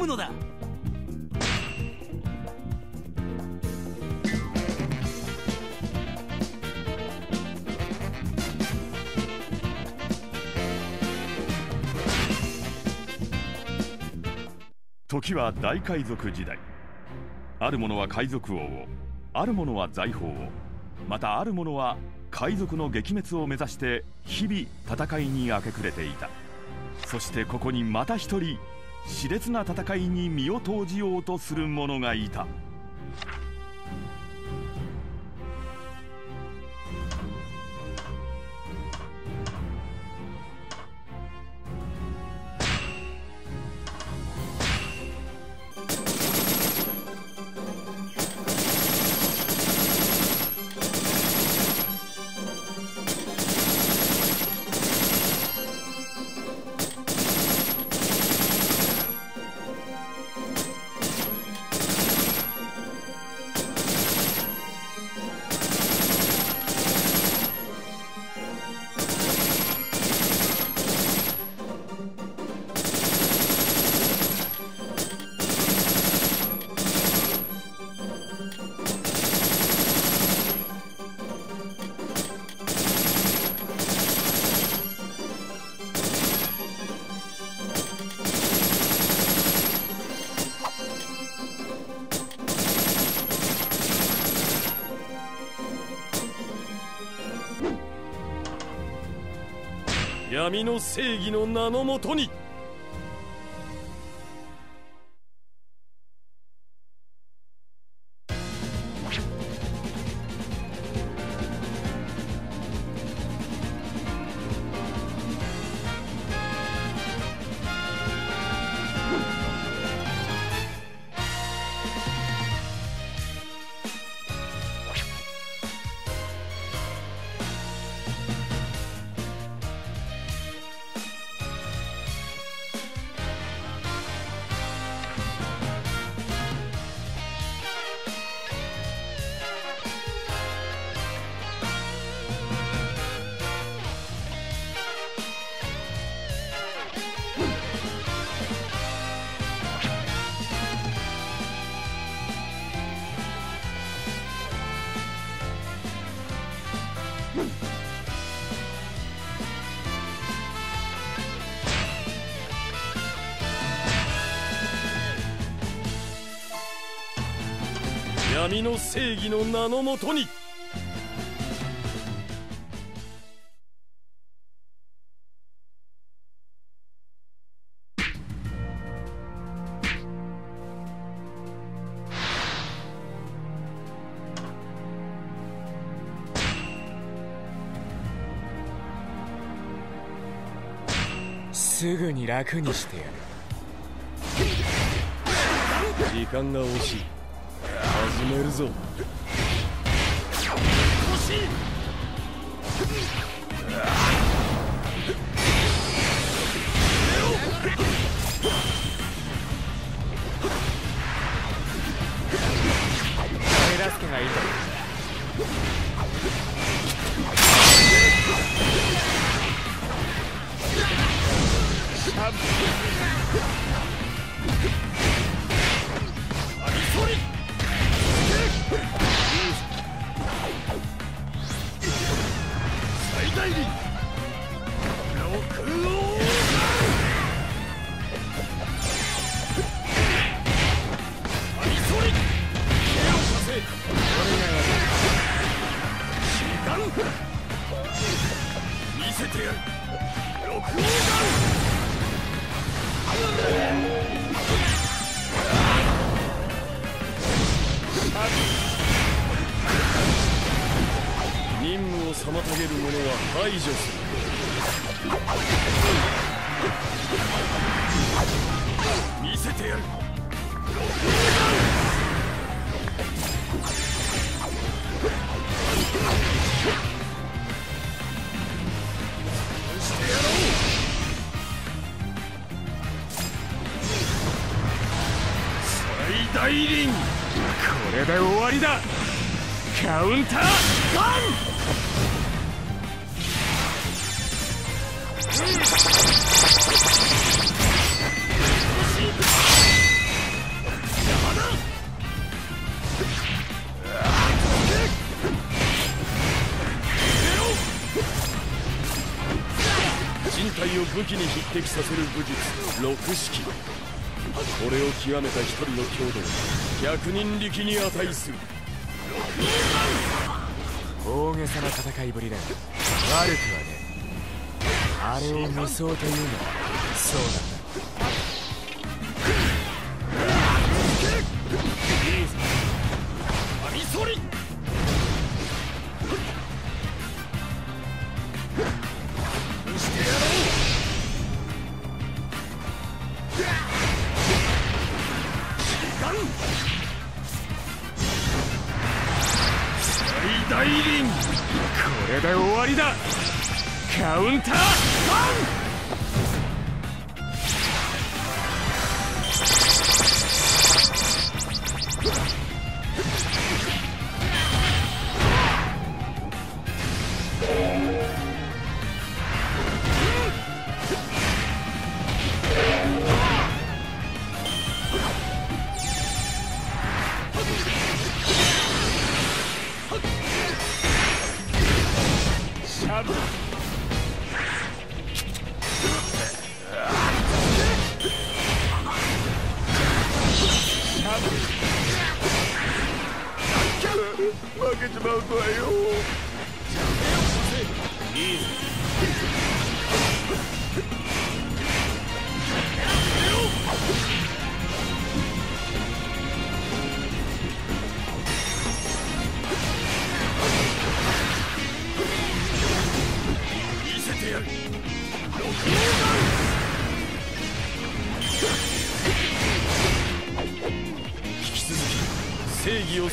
むのだ。時は大海賊時代。ある者は海賊王をある者は財宝をまたある者は海賊の撃滅を目指して日々戦いに明け暮れていた。そしてここにまた一人熾烈な戦いに身を投じようとする者がいた。闇の正義の名のもとに闇の正義の名のもとに。すぐに楽にしてやる。時間が惜しい。始めるぞ 任務を妨げる者は排除する。見せてやる。してやろう最大輪これで終わりだ。カウンターガン。体を武器に匹敵させる武術六式。これを極めた一人の強度を百人力に値する。大げさな戦いぶりだ。悪くはあれを無双というのはそうなんだ大輪これで終わりだカウンター負けちまうとはよ。いい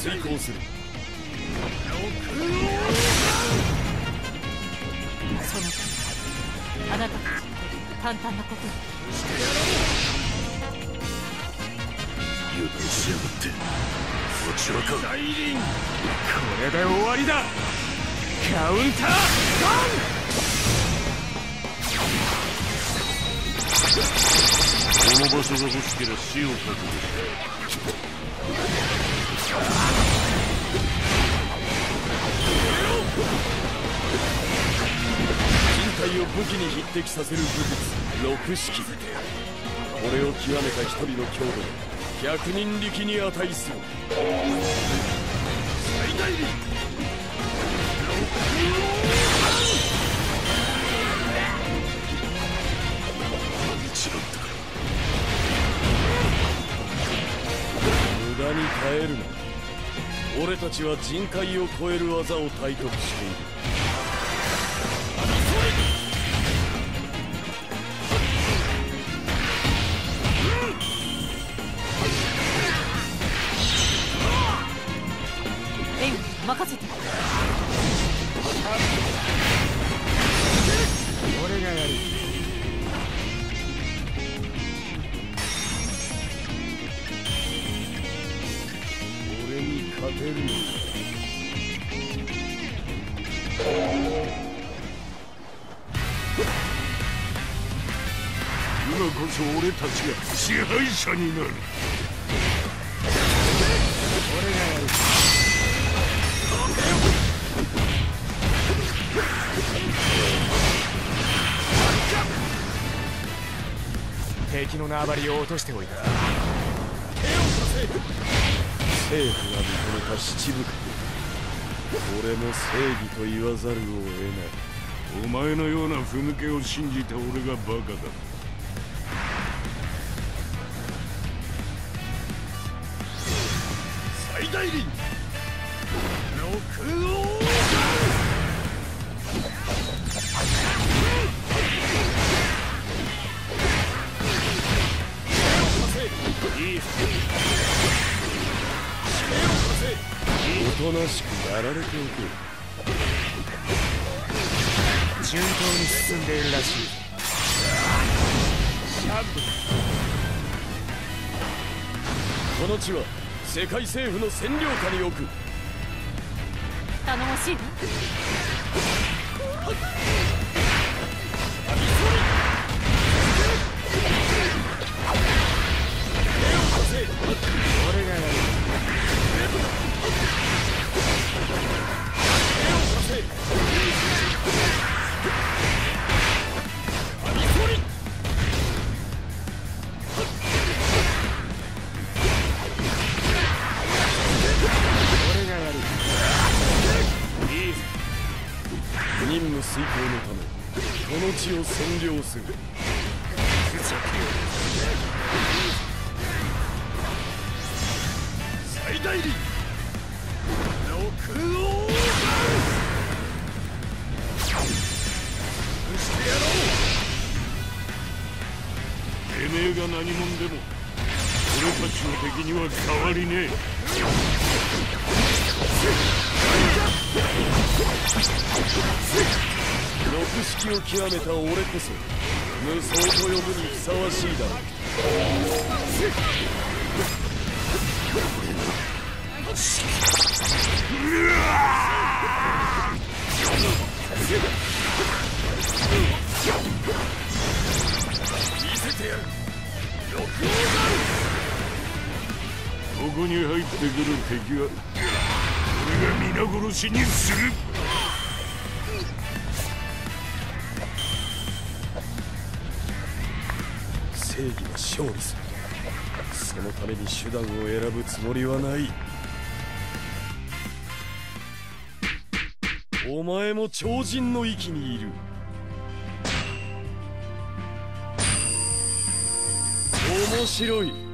遂行する。そのあなたたち簡単なこと。油断しやがって。こちらか。大輪。これで終わりだ。カウンター。この場所が欲しければ死を覚人体を武器に匹敵させる武術六式。これを極めた一人の強度百人力に値する。最大力無駄に耐えるな。俺たちは人海を超える技を体得している。たちが支配者になる。俺がやる。敵の縄張りを落としておいた。政府が認めた七部下俺も正義と言わざるを得ない。お前のようなふぬけを信じた俺がバカだ。大輪六王おとなしくやられておけ順当に進んでいるらしい。この地は世界政府の占領下に置く。頼もしいわ遂行のためこの地を占領する。最大理六王してやろう。てめえが何者でも俺たちの敵には変わりねえ。六式を極めた俺こそ無双と呼ぶにふさわしいだろう。見せてやる。六王ここに入ってくる敵は俺が皆殺しにする。正義は勝利するそのために手段を選ぶつもりはない。お前も超人の域にいる。面白い。